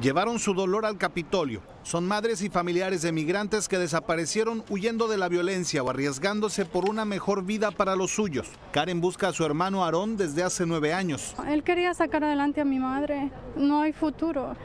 llevaron su dolor al Capitolio. Son madres y familiares de migrantes que desaparecieron huyendo de la violencia o arriesgándose por una mejor vida para los suyos. Karen busca a su hermano Aarón desde hace nueve años. Él quería sacar adelante a mi madre. No hay futuro.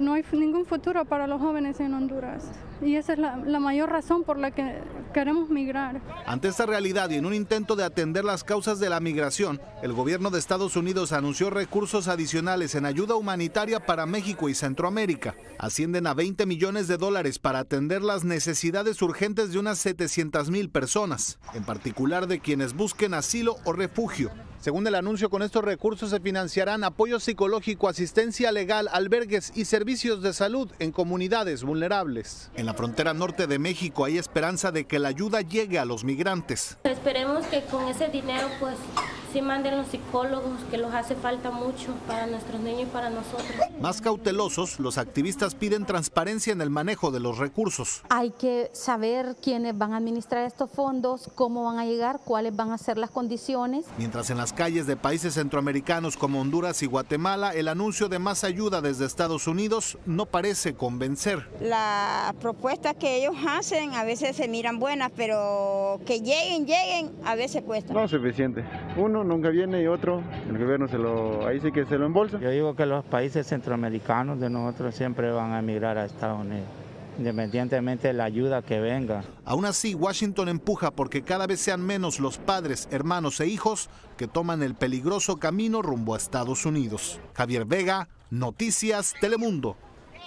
No hay ningún futuro para los jóvenes en Honduras. Y esa es la, mayor razón por la que queremos migrar. Ante esta realidad y en un intento de atender las causas de la migración, el gobierno de Estados Unidos anunció recursos adicionales en ayuda humanitaria para México y Centroamérica. Ascienden a 20 millones de dólares para atender las necesidades urgentes de unas 700 mil personas, en particular de quienes busquen asilo o refugio. Según el anuncio, con estos recursos se financiarán apoyo psicológico, asistencia legal, albergues y servicios de salud en comunidades vulnerables. En la frontera norte de México hay esperanza de que la ayuda llegue a los migrantes. Esperemos que con ese dinero pues sí manden los psicólogos, que los hace falta mucho para nuestros niños y para nosotros. Más cautelosos, los activistas piden transparencia en el manejo de los recursos. Hay que saber quiénes van a administrar estos fondos, cómo van a llegar, cuáles van a ser las condiciones. Mientras en las calles de países centroamericanos como Honduras y Guatemala, el anuncio de más ayuda desde Estados Unidos no parece convencer. Las propuestas que ellos hacen a veces se miran buenas, pero que lleguen, lleguen, a veces cuesta. No es suficiente. Uno nunca viene y otro, el gobierno se lo, ahí sí que se lo embolsa. Yo digo que los países centroamericanos de nosotros siempre van a emigrar a Estados Unidos independientemente de la ayuda que venga. Aún así, Washington empuja porque cada vez sean menos los padres, hermanos e hijos que toman el peligroso camino rumbo a Estados Unidos. Javier Vega, Noticias Telemundo.